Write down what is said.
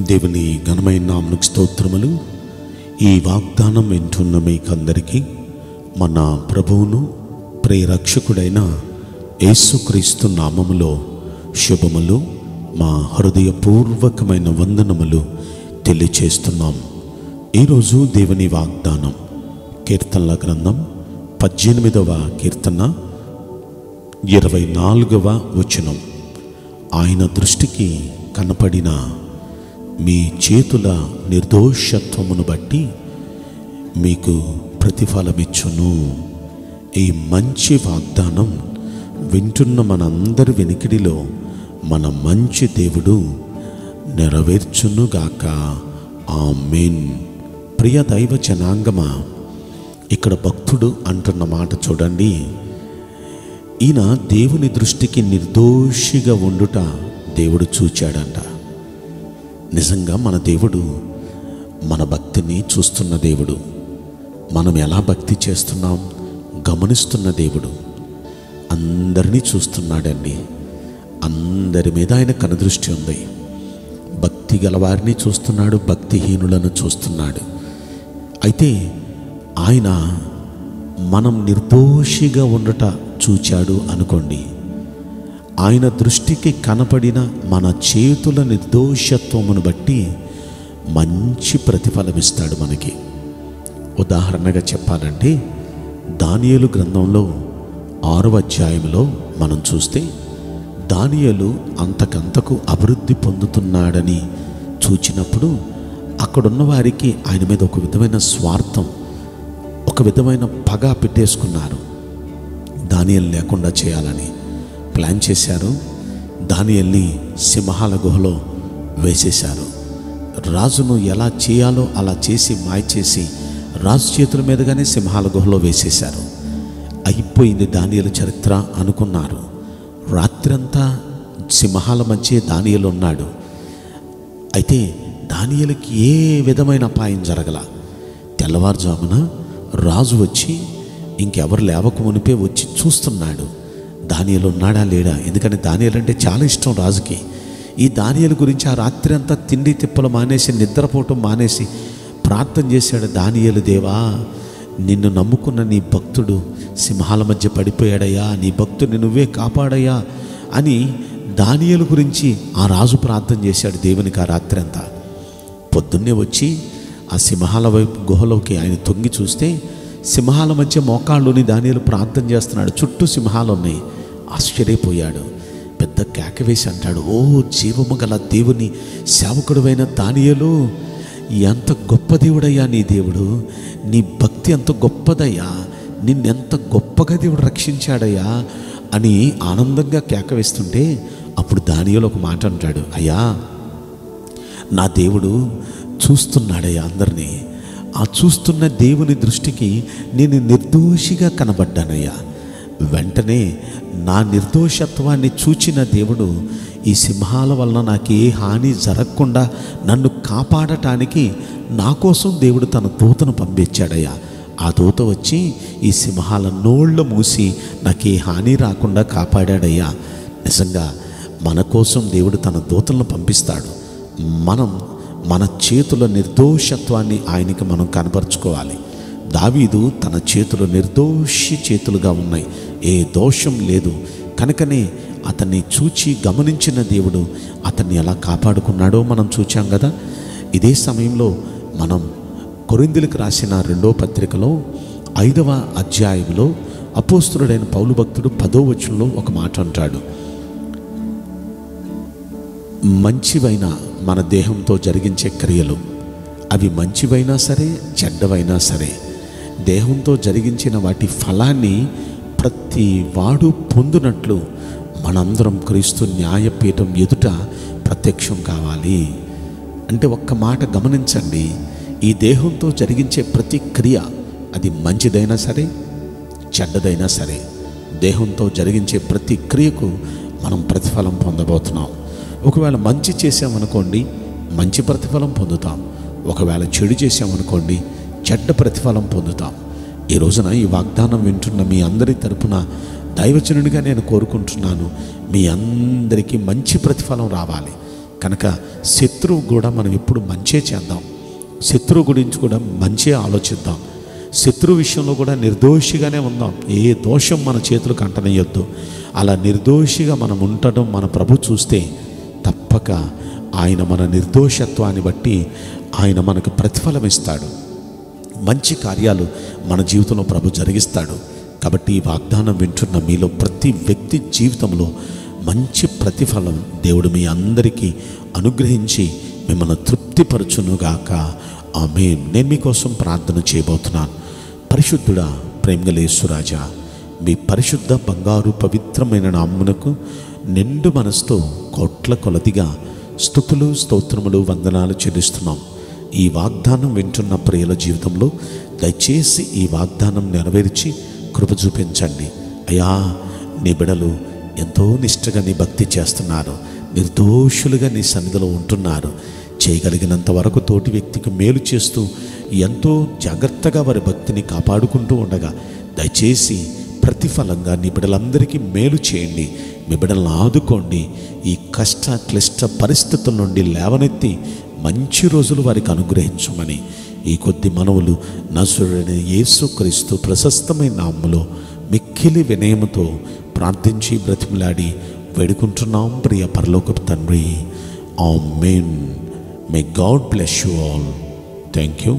దేవుని ఘనమైన నామనికి స్తోత్రములు. ఈ వాగ్దానం వింటున్న మీకందరికీ మన ప్రభువును ప్రేరక్షకుడైన యేసుక్రీస్తు నామములో శుభములు. మా హృదయపూర్వకమైన వందనములు తెలియచేస్తున్నాం. ఈరోజు దేవుని వాగ్దానం కీర్తనల గ్రంథం పద్దెనిమిదవ కీర్తన ఇరవై నాలుగవ వచనం. ఆయన దృష్టికి కనపడిన మీ చేతుల నిర్దోషత్వమును బట్టి మీకు ప్రతిఫలమిచ్చును. ఈ మంచి వాగ్దానం వింటున్న మనందరి వెనికిడిలో మన మంచి దేవుడు నెరవేర్చునుగాక. ఆమెన్. ప్రియ దైవ జనాంగమా ఇక్కడ భక్తుడు అంటున్న మాట చూడండి. ఈయన దేవుని దృష్టికి నిర్దోషిగా ఉండుట దేవుడు చూచాడంట. నిజంగా మన దేవుడు మన భక్తిని చూస్తున్న దేవుడు. మనం ఎలా భక్తి చేస్తున్నాం? గమనిస్తున్న దేవుడు. అందరినీ చూస్తున్నాడండి. అందరి మీద ఆయన కనుదృష్టి ఉంది. భక్తి గలవారిని చూస్తున్నాడు భక్తిహీనులను చూస్తున్నాడు. అయితే ఆయన మనం నిర్దోషిగా ఉండట చూచాడు అనుకోండి. ఆయన దృష్టికి కనపడిన మన చేతుల నిర్దోషత్వమును బట్టి మంచి ప్రతిఫలం ఇస్తాడు మనకి. ఉదాహరణగా చెప్పాలంటే దానియలు గ్రంథంలో ఆరవ అధ్యాయంలో మనం చూస్తే దానియలు అంతకంతకు అభివృద్ధి పొందుతున్నాడని చూచినప్పుడు అక్కడున్న వారికి ఆయన మీద ఒక విధమైన స్వార్థం ఒక విధమైన పగ పెట్టేసుకున్నారు. దానియలు లేకుండా చేయాలని. ప్లాన్ చేశారు. దానియల్ని సింహాల గుహలో వేసేశారు. రాజును ఎలా చేయాలో అలా చేసి మాయ చేసి రాజు చేతుల మీదుగానే సింహాల గుహలో వేసేశారు. అయిపోయింది దానియలు చరిత్ర అనుకున్నారు. రాత్రంతా సింహాల మధ్య దానియలు ఉన్నాడు. అయితే దానియలకి ఏ విధమైన అపాయం జరగల? తెల్లవారుజామున రాజు వచ్చి ఇంకెవరు లేవక మునిపే వచ్చి చూస్తున్నాడు. దానియలు ఉన్నాడా లేడా? ఎందుకంటే దానియలు అంటే చాలా ఇష్టం రాజుకి. ఈ దానియలు గురించి ఆ రాత్రి అంతా తిండి తిప్పలు మానేసి నిద్రపోవటం మానేసి ప్రార్థన చేశాడు దానియలు దేవా నిన్ను నమ్ముకున్న నీ భక్తుడు సింహాల మధ్య పడిపోయాడయ్యా నీ భక్తుడిని నువ్వే కాపాడయ్యా అని దానియలు గురించి ఆ రాజు ప్రార్థన చేశాడు దేవునికి ఆ రాత్రి అంతా. పొద్దున్నే వచ్చి ఆ సింహాల వైపు గుహలోకి ఆయన తొంగి చూస్తే సింహాల మధ్య మోకాళ్ళుని దానియలు ప్రార్థన చేస్తున్నాడు. చుట్టూ సింహాలు ఉన్నాయి. ఆశ్చర్యపోయాడు. పెద్ద కేక వేసి అంటాడు ఓ జీవము గల దేవుని సేవకుడువైన దానియలు ఎంత గొప్ప దేవుడయ్యా నీ దేవుడు. నీ భక్తి ఎంత గొప్పదయ్యా. నిన్నెంత గొప్పగా దేవుడు రక్షించాడయ్యా అని ఆనందంగా కేక వేస్తుంటే అప్పుడు దానియలు ఒక మాట అంటాడు అయ్యా నా దేవుడు చూస్తున్నాడయ్యా అందరినీ. ఆ చూస్తున్న దేవుని దృష్టికి నేను నిర్దోషిగా కనబడ్డానయ్యా. వెంటనే నా నిర్దోషత్వాన్ని చూచిన దేవుడు ఈ సింహాల వలన నాకు ఏ హాని జరగకుండా నన్ను కాపాడటానికి నా కోసం దేవుడు తన దూతను పంపించాడయ్యా. ఆ దూత వచ్చి ఈ సింహాల నోళ్ళు మూసి నాకు ఏ హాని రాకుండా కాపాడాడయ్యా. నిజంగా మన కోసం దేవుడు తన దూతలను పంపిస్తాడు. మనం మన చేతుల నిర్దోషత్వాన్ని ఆయనకి మనం కనపరుచుకోవాలి. దావీదు తన చేతులు నిర్దోషి చేతులుగా ఉన్నాయి. ఏ దోషం లేదు. కనుకనే అతన్ని చూచి గమనించిన దేవుడు అతన్ని ఎలా కాపాడుకున్నాడో మనం చూచాం కదా. ఇదే సమయంలో మనం కొరిందులకు రాసిన రెండో పత్రికలో ఐదవ అధ్యాయంలో అపోస్తుడైన పౌలు భక్తుడు పదో వచనంలో ఒక మాట అంటాడు. మంచివైన మన దేహంతో జరిగించే క్రియలు అవి మంచివైనా సరే చెడ్డవైనా సరే దేహంతో జరిగించిన వాటి ఫలాన్ని ప్రతి వాడు పొందినట్లు మనందరం క్రీస్తు న్యాయపీఠం ఎదుట ప్రత్యక్షం కావాలి. అంటే ఒక్క మాట గమనించండి. ఈ దేహంతో జరిగించే ప్రతి క్రియ అది మంచిదైనా సరే చెడ్డదైనా సరే దేహంతో జరిగించే ప్రతి క్రియకు మనం ప్రతిఫలం పొందబోతున్నాం. ఒకవేళ మంచి చేసామనుకోండి మంచి ప్రతిఫలం పొందుతాం. ఒకవేళ చెడు చేసామనుకోండి చెడ్డ ప్రతిఫలం పొందుతాం. ఈ రోజున ఈ వాగ్దానం వింటున్న మీ అందరి తరపున దైవచనుడిగా నేను కోరుకుంటున్నాను మీ అందరికీ మంచి ప్రతిఫలం రావాలి. కనుక శత్రువు కూడా మనం ఎప్పుడు మంచే చేద్దాం. శత్రువు గురించి కూడా మంచే ఆలోచిద్దాం. శత్రు విషయంలో కూడా నిర్దోషిగానే ఉందాం. ఏ దోషం మన చేతులకు అంటనేయొద్దు. అలా నిర్దోషిగా మనం ఉండటం మన ప్రభు చూస్తే తప్పక ఆయన మన నిర్దోషత్వాన్ని బట్టి ఆయన మనకు ప్రతిఫలం ఇస్తాడు మంచి కార్యాలు మన జీవితంలో ప్రభు జరిగిస్తాడు. కాబట్టి ఈ వాగ్దానం వింటున్న మీలో ప్రతి వ్యక్తి జీవితంలో మంచి ప్రతిఫలం దేవుడు మీ అందరికీ అనుగ్రహించి మిమ్మల్ని తృప్తిపరచునుగాక. ఆమె నేను మీకోసం ప్రార్థన చేయబోతున్నాను. పరిశుద్ధుడా ప్రేమగలేశ్వరాజా మీ పరిశుద్ధ బంగారు పవిత్రమైన నామ్మునకు నిండు మనసుతో కోట్ల కొలదిగా స్థుతులు స్తోత్రములు వందనాలు చెల్లిస్తున్నాం. ఈ వాగ్దానం వింటున్న ప్రియుల జీవితంలో దయచేసి ఈ వాగ్దానం నెరవేర్చి కృప చూపించండి. అయ్యా నీ బిడలు ఎంతో నిష్ఠగా నీ భక్తి చేస్తున్నారు. నిర్దోషులుగా నీ సన్నిధిలో ఉంటున్నారు. చేయగలిగినంత వరకు తోటి వ్యక్తికి మేలు చేస్తూ ఎంతో జాగ్రత్తగా వారి భక్తిని కాపాడుకుంటూ ఉండగా దయచేసి ప్రతిఫలంగా నీ బిడ్డలందరికీ మేలు చేయండి. మీ బిడ్డలను ఆదుకోండి. ఈ కష్ట క్లిష్ట పరిస్థితుల నుండి లేవనెత్తి మంచి రోజులు వారికి అనుగ్రహించమని ఈ కొద్ది మనవులు నసురుడైన యేసుక్రీస్తు ప్రశస్తమైన నామములో మిక్కిలి వినయముతో ప్రార్థించి బ్రతిమలాడి వేడుకుంటున్నాం ప్రియ పరలోకపు తండ్రి. Amen may God bless you all thank you